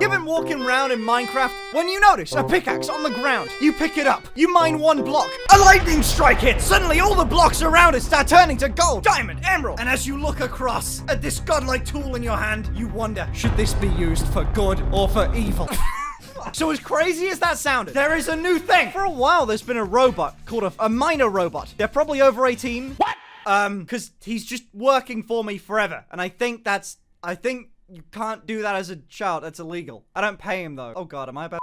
You've been walking around in Minecraft when you notice a pickaxe on the ground. You pick it up. You mine one block. A lightning strike hits. Suddenly all the blocks around it start turning to gold, diamond, emerald. And as you look across at this godlike tool in your hand, you wonder, should this be used for good or for evil? So as crazy as that sounded, there is a new thing. For a while, there's been a robot called a, a miner robot. They're probably over 18. What? Um, because he's just working for me forever. And I think that's, I think you can't do that as a child. That's illegal. I don't pay him though. Oh god, am I about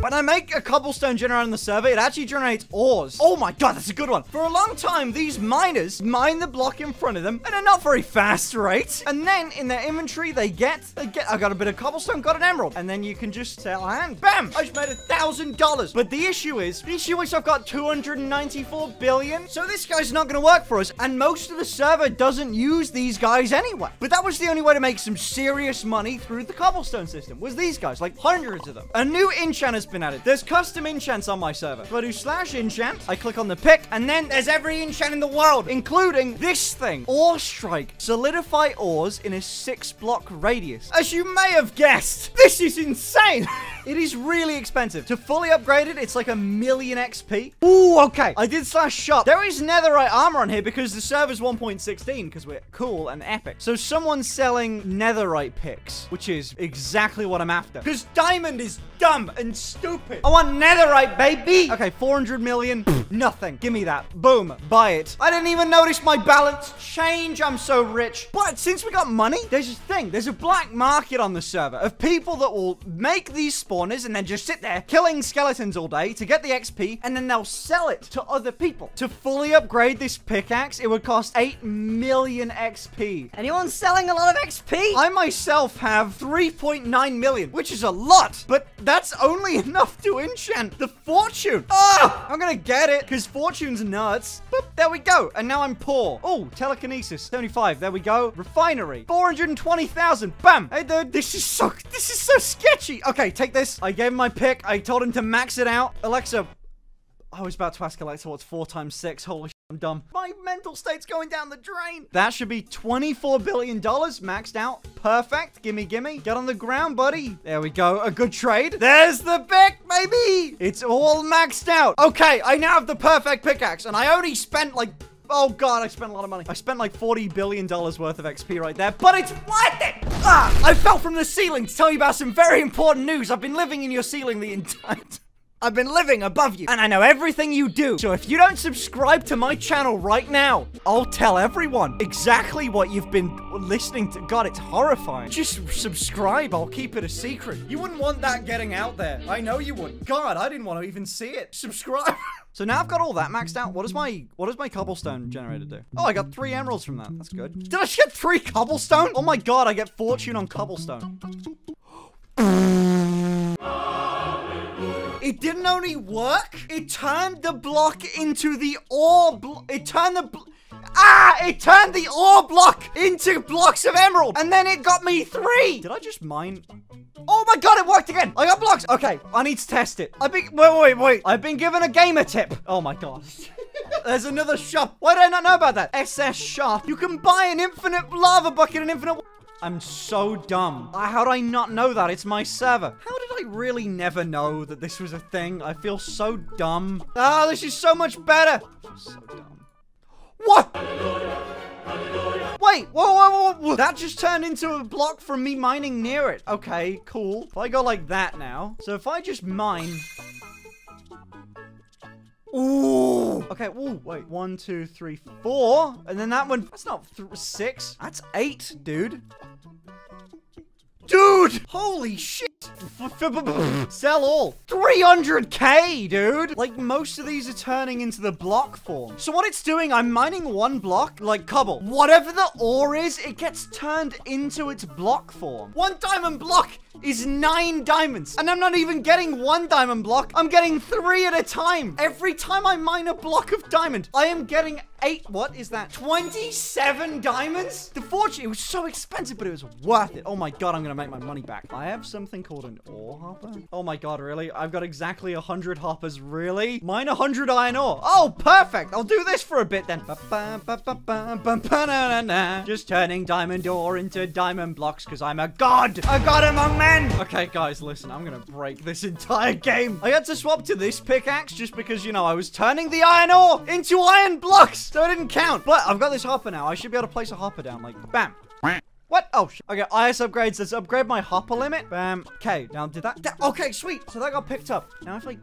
when I make a cobblestone generator on the server, it actually generates ores. Oh my god, that's a good one. For a long time, these miners mine the block in front of them at a not very fast rate. And then in their inventory, they get, they get, I got a bit of cobblestone, got an emerald. And then you can just sell and bam, I just made a thousand dollars. But the issue is, the issue is I've got 294 billion. So this guy's not gonna work for us. And most of the server doesn't use these guys anyway. But that was the only way to make some serious money through the cobblestone system, was these guys, like hundreds of them. A new enchant has been added. There's custom enchants on my server. So I do slash enchant, I click on the pick, and then there's every enchant in the world, including this thing, Ore Strike. Solidify ores in a six block radius. As you may have guessed, this is insane. it is really expensive. To fully upgrade it, it's like a million XP. Ooh, okay. I did slash shop. There is netherite armor on here because the server's 1.16 because we're cool and epic. So someone's selling netherite picks, which is exactly what I'm after. Because diamond is dumb and stupid. I want netherite, baby. Okay, 400 million. Nothing. Give me that. Boom. Buy it. I didn't even notice my balance change. I'm so rich. But since we got money, there's a thing. There's a black market on the server of people that will make these spawners and then just sit there killing skeletons all day to get the XP and then they'll sell it to other people. To fully upgrade this pickaxe, it would cost 8 million XP. Anyone selling a lot of XP? I myself have 3.9 million, which is a lot, but that's only enough to enchant the fortune. Oh, I'm gonna get it because fortune's nuts. Boop, there we go. And now I'm poor. Oh, telekinesis, 75. There we go. Refinery, 420,000. Bam. Hey, dude, this is so, this is so sketchy. Okay, take this. I gave him my pick. I told him to max it out. Alexa, I was about to ask Alexa what's 4 times 6. Holy I'm dumb. My mental state's going down the drain. That should be $24 billion maxed out. Perfect. Gimme, gimme. Get on the ground, buddy. There we go. A good trade. There's the pick, baby. It's all maxed out. Okay, I now have the perfect pickaxe, and I only spent like Oh god, I spent a lot of money. I spent like $40 billion worth of XP right there, but it's worth it! Ah! I fell from the ceiling to tell you about some very important news. I've been living in your ceiling the entire time. I've been living above you, and I know everything you do. So if you don't subscribe to my channel right now, I'll tell everyone exactly what you've been listening to. God, it's horrifying. Just subscribe. I'll keep it a secret. You wouldn't want that getting out there. I know you wouldn't. God, I didn't want to even see it. Subscribe. So now I've got all that maxed out. What does my what does my cobblestone generator do? Oh, I got three emeralds from that. That's good. Did I get three cobblestone? Oh my god, I get fortune on cobblestone. It didn't only work, it turned the block into the ore blo- It turned the bl- Ah! It turned the ore block into blocks of emerald. And then it got me three. Did I just mine? Oh my god, it worked again. I got blocks. Okay, I need to test it. I've been, wait, wait, wait. I've been given a gamer tip. Oh my god. There's another shop. Why did I not know about that? SS shop. You can buy an infinite lava bucket and infinite... I'm so dumb. How did I not know that? It's my server. How did I really never know that this was a thing? I feel so dumb. Ah, this is so much better. So dumb. What? Wait, whoa, whoa, whoa, whoa, that just turned into a block from me mining near it. Okay, cool. If I go like that now, so if I just mine... Ooh. Okay, ooh, wait. One, two, three, four. And then that one, that's not th six. That's eight, dude. Dude! Holy shit! Sell all. 300k, dude! Like, most of these are turning into the block form. So what it's doing, I'm mining one block, like cobble. Whatever the ore is, it gets turned into its block form. One diamond block is nine diamonds. And I'm not even getting one diamond block. I'm getting three at a time. Every time I mine a block of diamond, I am getting eight, what is that? 27 diamonds? The fortune, it was so expensive, but it was worth it. Oh my god, I'm gonna make my money back. I have something called an ore hopper. Oh my god, really? I've got exactly 100 hoppers, really? Mine 100 iron ore. Oh, perfect. I'll do this for a bit then. Just turning diamond ore into diamond blocks because I'm a god. A god among Okay, guys, listen, I'm gonna break this entire game. I had to swap to this pickaxe just because, you know, I was turning the iron ore into iron blocks, so it didn't count. But I've got this hopper now. I should be able to place a hopper down, like, bam. What? Oh, sh okay. IS upgrades. Let's upgrade my hopper limit. Bam. Okay. Now, did that, that? Okay, sweet. So that got picked up. Now, if I...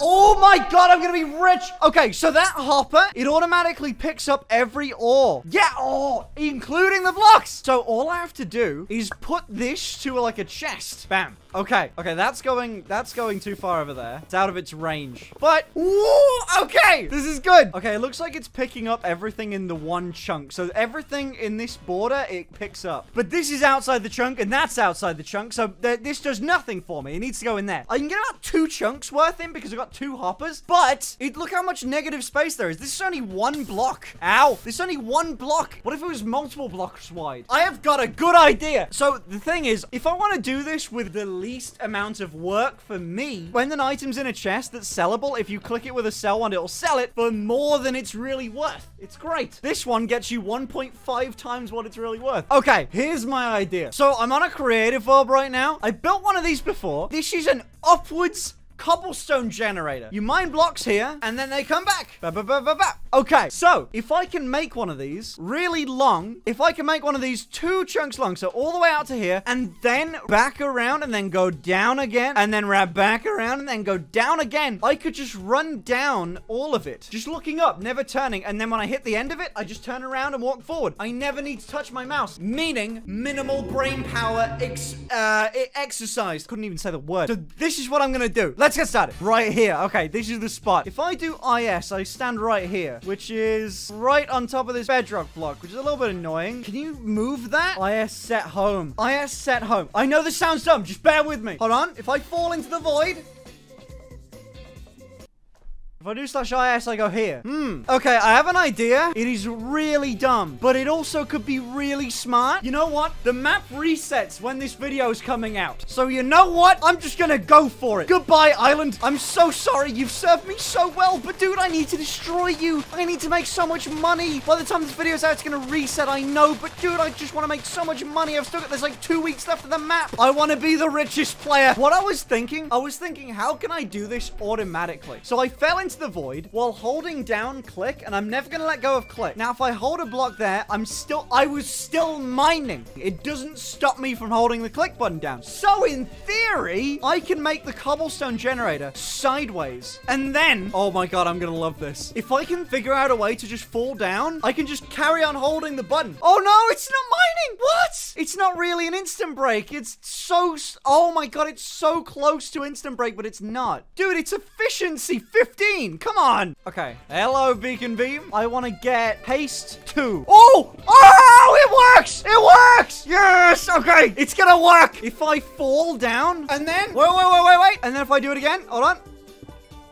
Oh my god, I'm gonna be rich. Okay, so that hopper, it automatically picks up every ore. Yeah, oh, including the blocks. So all I have to do is put this to like a chest. Bam. Okay, okay, that's going, that's going too far over there. It's out of its range. But, okay, this is good. Okay, it looks like it's picking up everything in the one chunk. So everything in this border, it picks up. But this is outside the chunk, and that's outside the chunk. So th this does nothing for me. It needs to go in there. I can get about two chunks worth in because I've got two hoppers. But, it, look how much negative space there is. This is only one block. Ow, this is only one block. What if it was multiple blocks wide? I have got a good idea. So the thing is, if I want to do this with the least amount of work for me. When an item's in a chest that's sellable, if you click it with a sell one, it'll sell it for more than it's really worth. It's great. This one gets you 1.5 times what it's really worth. Okay, here's my idea. So I'm on a creative orb right now. I built one of these before. This is an upwards cobblestone generator. You mine blocks here, and then they come back. Ba -ba -ba okay, so if I can make one of these really long, if I can make one of these two chunks long, so all the way out to here, and then back around, and then go down again, and then wrap back around, and then go down again, I could just run down all of it. Just looking up, never turning, and then when I hit the end of it, I just turn around and walk forward. I never need to touch my mouse, meaning minimal brain power ex uh, exercise. Couldn't even say the word. So this is what I'm gonna do. Let's get started. Right here. Okay, this is the spot. If I do IS, I stand right here, which is right on top of this bedrock block, which is a little bit annoying. Can you move that? IS set home. IS set home. I know this sounds dumb. Just bear with me. Hold on. If I fall into the void, if I do slash IS, I go here. Hmm. Okay, I have an idea. It is really dumb, but it also could be really smart. You know what? The map resets when this video is coming out. So you know what? I'm just gonna go for it. Goodbye, island. I'm so sorry. You've served me so well, but dude, I need to destroy you. I need to make so much money. By the time this video's out, it's gonna reset, I know, but dude, I just want to make so much money. I've still got, there's like two weeks left of the map. I want to be the richest player. What I was thinking, I was thinking, how can I do this automatically? So I fell into into the void while holding down click, and I'm never going to let go of click. Now, if I hold a block there, I'm still, I was still mining. It doesn't stop me from holding the click button down. So, in theory, I can make the cobblestone generator sideways. And then, oh my god, I'm going to love this. If I can figure out a way to just fall down, I can just carry on holding the button. Oh no, it's not mining. What? It's not really an instant break. It's so, oh my god, it's so close to instant break, but it's not. Dude, it's efficiency 15 Come on. Okay. Hello, beacon beam. I want to get haste two. Oh! Oh! It works! It works! Yes! Okay. It's gonna work. If I fall down and then... Wait, wait, wait, wait, wait. And then if I do it again. Hold on.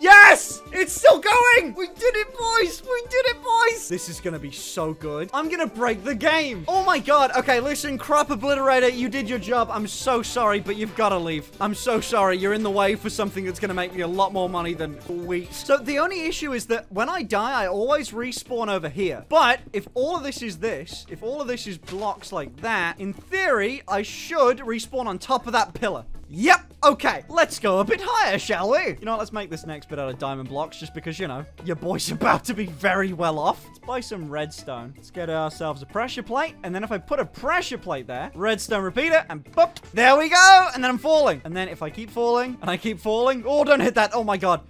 Yes! It's still going! We did it, boys! We did it, boys! This is gonna be so good. I'm gonna break the game. Oh my god. Okay, listen, Crop Obliterator, you did your job. I'm so sorry, but you've gotta leave. I'm so sorry. You're in the way for something that's gonna make me a lot more money than wheat. So the only issue is that when I die, I always respawn over here. But if all of this is this, if all of this is blocks like that, in theory, I should respawn on top of that pillar. Yep. Okay, let's go a bit higher, shall we? You know what, let's make this next bit out of diamond blocks, just because, you know, your boy's about to be very well off. Let's buy some redstone. Let's get ourselves a pressure plate, and then if I put a pressure plate there, redstone repeater, and boop, there we go, and then I'm falling. And then if I keep falling, and I keep falling, oh, don't hit that, oh my god.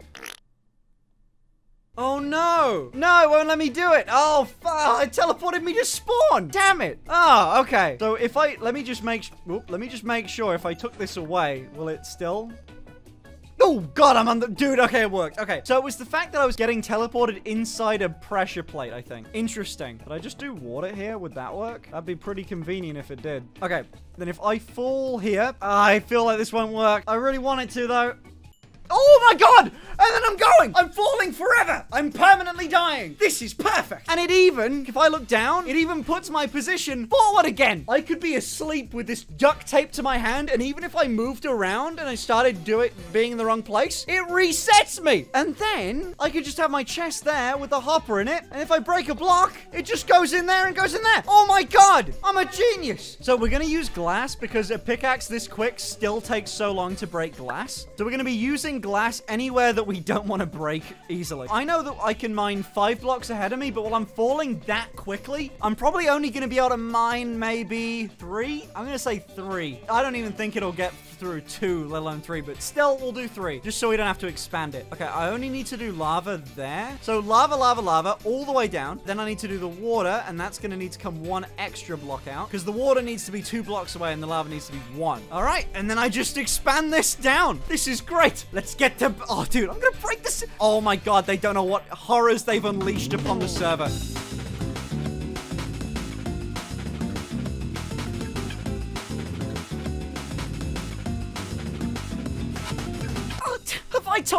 Oh no! No, it won't let me do it! Oh, fuck! It teleported me to spawn! Damn it! Oh, okay. So if I... Let me just make... Let me just make sure if I took this away, will it still... Oh, God, I'm on the... Dude, okay, it worked. Okay, so it was the fact that I was getting teleported inside a pressure plate, I think. Interesting. Could I just do water here? Would that work? That'd be pretty convenient if it did. Okay, then if I fall here... I feel like this won't work. I really want it to, though. Oh, my god! And then I'm going! I'm falling forever! I'm permanently dying! This is perfect! And it even, if I look down, it even puts my position forward again! I could be asleep with this duct tape to my hand, and even if I moved around and I started do it being in the wrong place, it resets me! And then, I could just have my chest there with the hopper in it, and if I break a block, it just goes in there and goes in there! Oh my god! I'm a genius! So we're gonna use glass because a pickaxe this quick still takes so long to break glass. So we're gonna be using glass anywhere that we don't want to break easily. I know that I can mine five blocks ahead of me, but while I'm falling that quickly, I'm probably only going to be able to mine maybe three. I'm going to say three. I don't even think it'll get through two, let alone three, but still, we'll do three, just so we don't have to expand it. Okay, I only need to do lava there. So lava, lava, lava, all the way down. Then I need to do the water, and that's going to need to come one extra block out, because the water needs to be two blocks away, and the lava needs to be one. All right, and then I just expand this down. This is great. Let's get to... Oh, dude, I'm going to break this... Oh, my God, they don't know what horrors they've unleashed upon the server.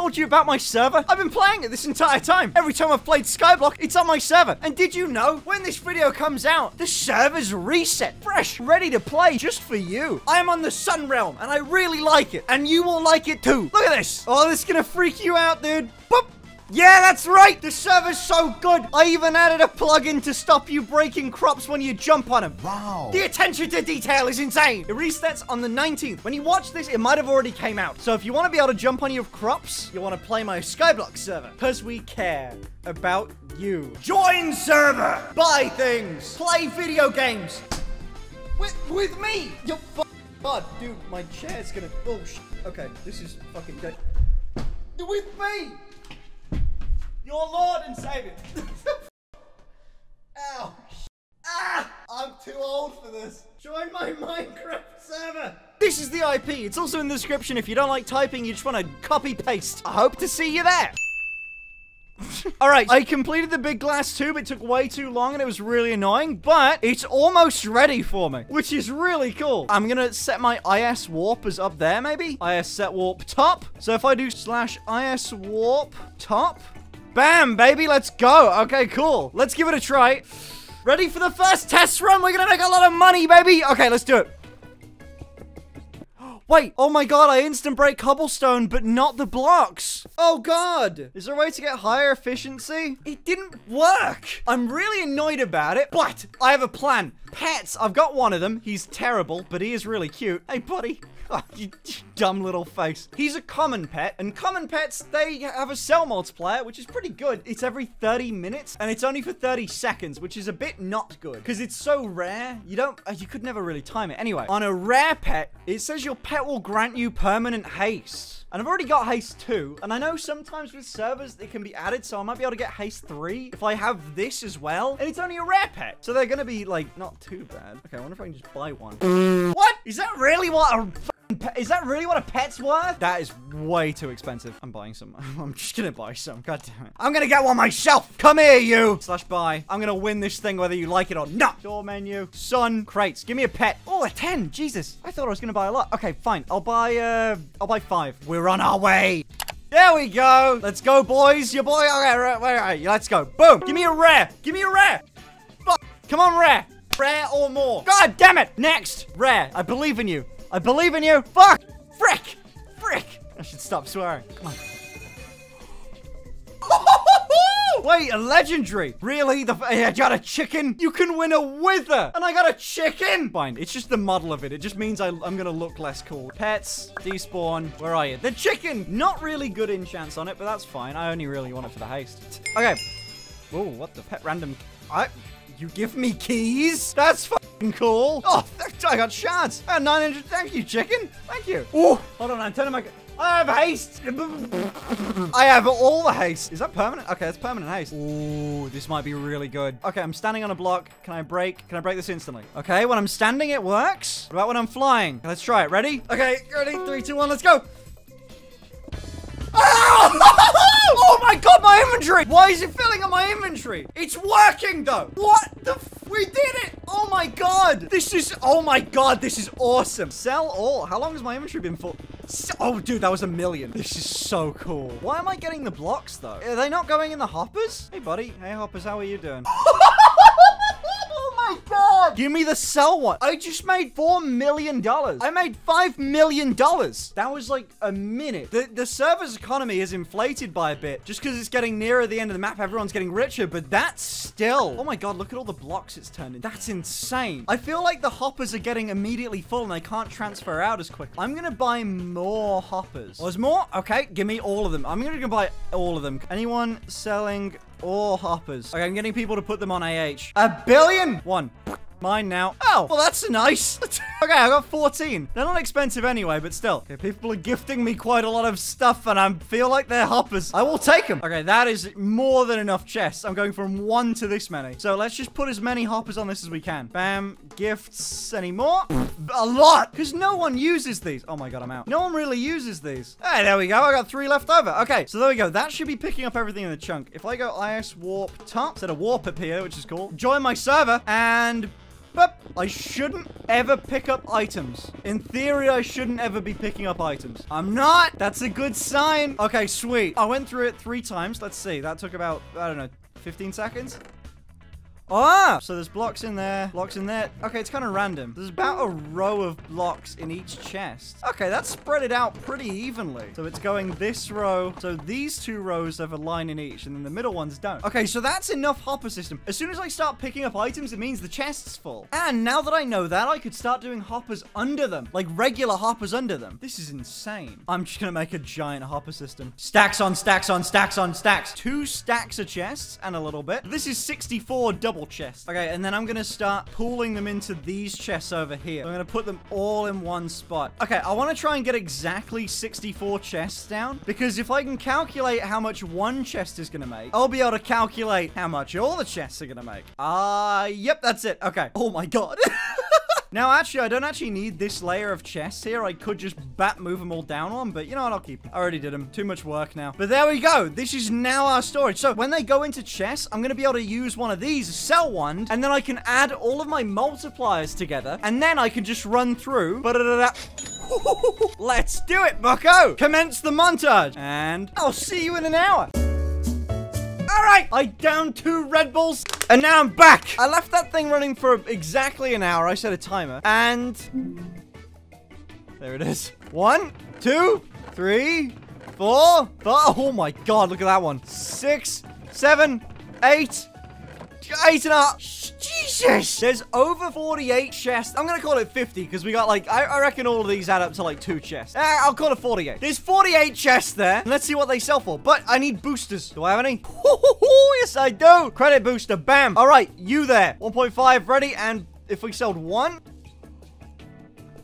Told you about my server? I've been playing it this entire time. Every time I've played Skyblock, it's on my server. And did you know, when this video comes out, the server's reset, fresh, ready to play just for you. I am on the Sun Realm, and I really like it. And you will like it too. Look at this. Oh, this is gonna freak you out, dude. Boop. Yeah, that's right! The server's so good! I even added a plugin to stop you breaking crops when you jump on them. Wow. The attention to detail is insane! It resets on the 19th. When you watch this, it might have already came out. So if you want to be able to jump on your crops, you want to play my Skyblock server. Because we care about you. Join server! Buy things! Play video games! With, with me! You fu- God, dude, my chair's gonna... Oh, sh Okay, this is fucking dead. With me! Your Lord and Savior. Ow. Ah! I'm too old for this. Join my Minecraft server. This is the IP. It's also in the description if you don't like typing, you just want to copy paste. I hope to see you there. All right, I completed the big glass tube. It took way too long and it was really annoying, but it's almost ready for me, which is really cool. I'm gonna set my IS warp as up there, maybe? IS set warp top. So if I do slash IS warp top, bam, baby, let's go. Okay, cool. Let's give it a try. Ready for the first test run? We're gonna make a lot of money, baby. Okay, let's do it. Wait, oh my god, I instant break cobblestone, but not the blocks. Oh god. Is there a way to get higher efficiency? It didn't work. I'm really annoyed about it, but I have a plan. Pets, I've got one of them. He's terrible, but he is really cute. Hey, buddy. Oh, you dumb little face. He's a common pet, and common pets, they have a sell multiplier, which is pretty good. It's every 30 minutes, and it's only for 30 seconds, which is a bit not good, because it's so rare. You don't, uh, you could never really time it. Anyway, on a rare pet, it says your pet will grant you permanent haste. And I've already got haste 2, and I know sometimes with servers it can be added, so I might be able to get haste 3 if I have this as well. And it's only a rare pet, so they're gonna be, like, not too bad. Okay, I wonder if I can just buy one. what? Is that really what a is that really what a pet's worth? That is way too expensive. I'm buying some. I'm just gonna buy some. God damn it. I'm gonna get one myself. Come here, you. Slash buy. I'm gonna win this thing whether you like it or not. Door menu. Sun. Crates. Give me a pet. Oh, a 10. Jesus. I thought I was gonna buy a lot. Okay, fine. I'll buy, uh, I'll buy five. We're on our way. There we go. Let's go, boys. Your boy. Okay, right, right, right. Let's go. Boom. Give me a rare. Give me a rare. Fuck. Come on, rare. Rare or more. God damn it. Next. Rare. I believe in you. I believe in you. Fuck! Frick! Frick! I should stop swearing. Come on. Wait, a legendary? Really? The I got a chicken? You can win a wither! And I got a chicken? Fine, it's just the model of it. It just means I, am gonna look less cool. Pets, despawn, where are you? The chicken! Not really good enchants on it, but that's fine. I only really want it for the haste. Okay. Oh, what the pet random... I... You give me keys? That's fucking cool. Oh, I got shards. I got 900. Thank you, chicken. Thank you. Oh, hold on. I'm turning my... I have haste. I have all the haste. Is that permanent? Okay, that's permanent haste. Ooh, this might be really good. Okay, I'm standing on a block. Can I break? Can I break this instantly? Okay, when I'm standing, it works. What about when I'm flying? Let's try it. Ready? Okay, ready? Three, two, one, let's go. Ah! Oh my god, my inventory! Why is it filling up my inventory? It's working though! What the We did it! Oh my god! This is- Oh my god, this is awesome! Sell all. How long has my inventory been full? Oh, dude, that was a million. This is so cool. Why am I getting the blocks, though? Are they not going in the hoppers? Hey, buddy. Hey, hoppers, how are you doing? Oh god! Give me the sell one. I just made four million dollars. I made five million dollars. That was like a minute. The the server's economy is inflated by a bit just because it's getting nearer the end of the map. Everyone's getting richer, but that's still. Oh my god! Look at all the blocks it's turned in. That's insane. I feel like the hoppers are getting immediately full and they can't transfer out as quick. I'm gonna buy more hoppers. Was more? Okay, give me all of them. I'm gonna go buy all of them. Anyone selling all hoppers. Okay, I'm getting people to put them on AH. A billion? One. Mine now. Oh, well, that's nice. okay, I got 14. They're not expensive anyway, but still. Okay, people are gifting me quite a lot of stuff, and I feel like they're hoppers. I will take them. Okay, that is more than enough chests. I'm going from one to this many. So let's just put as many hoppers on this as we can. Bam. Gifts. Any more? a lot. Because no one uses these. Oh my god, I'm out. No one really uses these. Hey, there we go. I got three left over. Okay, so there we go. That should be picking up everything in the chunk. If I go IS warp top instead of warp up here, which is cool, join my server, and I shouldn't ever pick up items. In theory, I shouldn't ever be picking up items. I'm not. That's a good sign. Okay, sweet. I went through it three times. Let's see. That took about, I don't know, 15 seconds. Ah! So there's blocks in there, blocks in there. Okay, it's kind of random. There's about a row of blocks in each chest. Okay, that's spread it out pretty evenly. So it's going this row. So these two rows have a line in each, and then the middle ones don't. Okay, so that's enough hopper system. As soon as I start picking up items, it means the chest's full. And now that I know that, I could start doing hoppers under them. Like regular hoppers under them. This is insane. I'm just gonna make a giant hopper system. Stacks on stacks on stacks on stacks. Two stacks of chests and a little bit. This is 64 double chests. Okay, and then I'm gonna start pooling them into these chests over here. I'm gonna put them all in one spot. Okay, I wanna try and get exactly 64 chests down because if I can calculate how much one chest is gonna make, I'll be able to calculate how much all the chests are gonna make. Ah, uh, yep, that's it. Okay. Oh my god. Now, actually, I don't actually need this layer of chests here. I could just bat move them all down on, but you know what? I'll keep them. I already did them. Too much work now. But there we go. This is now our storage. So when they go into chests, I'm going to be able to use one of these, sell one, and then I can add all of my multipliers together, and then I can just run through. Let's do it, bucko. Commence the montage, and I'll see you in an hour. All right, I downed two Red Bulls, and now I'm back. I left that thing running for exactly an hour. I set a timer, and there it is. One, two, three, four, five. Oh my God, look at that one. Six, seven, eight, and a half. Jesus! There's over 48 chests. I'm gonna call it 50 because we got like, I, I, reckon all of these add up to like two chests. Uh, I'll call it 48. There's 48 chests there. Let's see what they sell for. But I need boosters. Do I have any? yes, I do. Credit booster. Bam. All right, you there. 1.5 ready. And if we sold one,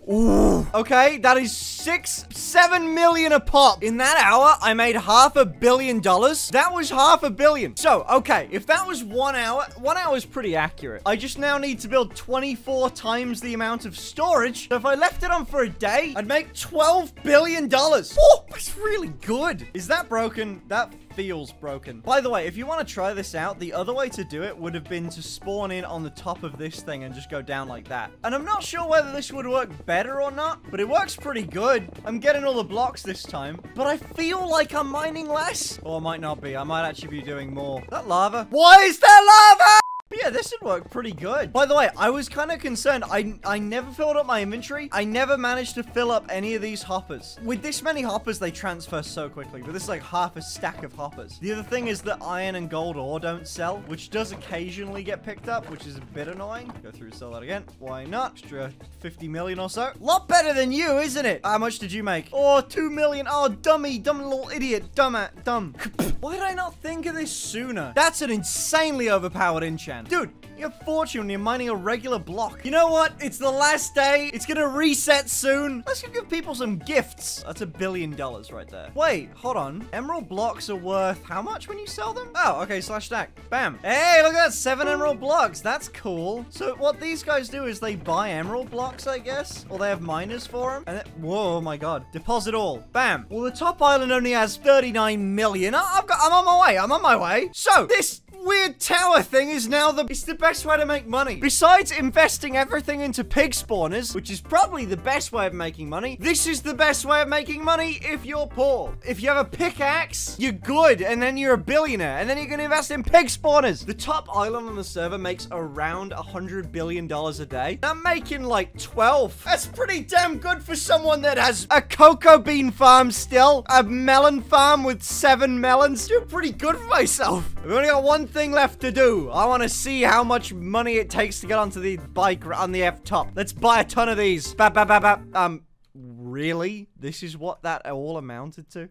Ooh. Okay, that is six, seven million a pop. In that hour, I made half a billion dollars. That was half a billion. So, okay, if that was one hour, one hour is pretty accurate. I just now need to build 24 times the amount of storage. So if I left it on for a day, I'd make 12 billion dollars. Oh, that's really good. Is that broken? That feels broken. By the way, if you want to try this out, the other way to do it would have been to spawn in on the top of this thing and just go down like that. And I'm not sure whether this would work better or not, but it works pretty good. I'm getting all the blocks this time, but I feel like I'm mining less. Or I might not be. I might actually be doing more. That lava? Why is there lava? Yeah, this should work pretty good. By the way, I was kind of concerned. I, I never filled up my inventory. I never managed to fill up any of these hoppers. With this many hoppers, they transfer so quickly. But this is like half a stack of hoppers. The other thing is that iron and gold ore don't sell, which does occasionally get picked up, which is a bit annoying. Go through sell that again. Why not? Extra 50 million or so. Lot better than you, isn't it? How much did you make? Oh, 2 million. Oh, dummy. Dumb little idiot. Dumb. Dumb. Why did I not think of this sooner? That's an insanely overpowered enchant. Dude, you have fortune you're mining a regular block. You know what? It's the last day. It's gonna reset soon. Let's go give people some gifts. That's a billion dollars right there. Wait, hold on. Emerald blocks are worth how much when you sell them? Oh, okay, slash stack. Bam. Hey, look at that. Seven emerald blocks. That's cool. So what these guys do is they buy emerald blocks, I guess. Or they have miners for them. And then, whoa, oh my god. Deposit all. Bam. Well, the top island only has 39 million. I, have got, I'm on my way. I'm on my way. So this weird tower thing is now the it's the best way to make money. Besides investing everything into pig spawners, which is probably the best way of making money, this is the best way of making money if you're poor. If you have a pickaxe, you're good, and then you're a billionaire, and then you can invest in pig spawners. The top island on the server makes around a hundred billion dollars a day. I'm making like 12. That's pretty damn good for someone that has a cocoa bean farm still, a melon farm with seven melons. Doing pretty good for myself. I've only got one thing left to do. I want to see how much money it takes to get onto the bike on the F top. Let's buy a ton of these. Bap, bap, bap, bap. Um, really? This is what that all amounted to?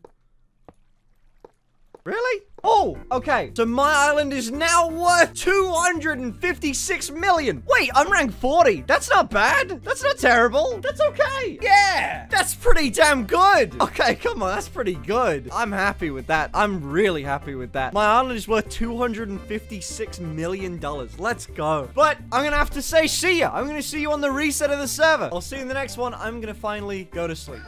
Really? Oh, okay. So my island is now worth 256 million. Wait, I'm ranked 40. That's not bad. That's not terrible. That's okay. Yeah, that's pretty damn good. Okay, come on. That's pretty good. I'm happy with that. I'm really happy with that. My island is worth 256 million dollars. Let's go. But I'm gonna have to say see ya. I'm gonna see you on the reset of the server. I'll see you in the next one. I'm gonna finally go to sleep.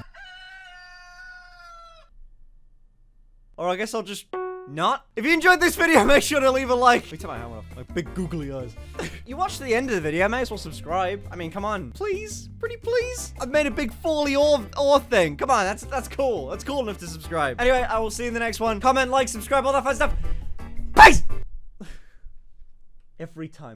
Or I guess I'll just not. If you enjoyed this video, make sure to leave a like. Take my helmet off. My big googly eyes. you watched the end of the video, I may as well subscribe. I mean, come on. Please. Pretty please. I've made a big foley or, ore thing. Come on, that's that's cool. That's cool enough to subscribe. Anyway, I will see you in the next one. Comment, like, subscribe, all that fun stuff. Peace! Every time.